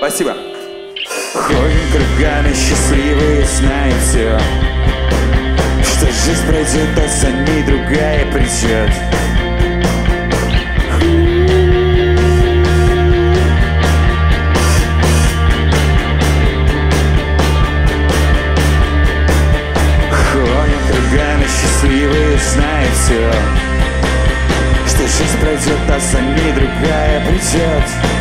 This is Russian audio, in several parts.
Спасибо. Ходим кругами счастливые, знаем все Что жизнь пройдет, а за ней другая придет Ходим кругами счастливые, знаем все Что жизнь пройдет, а за ней другая придет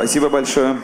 Спасибо большое.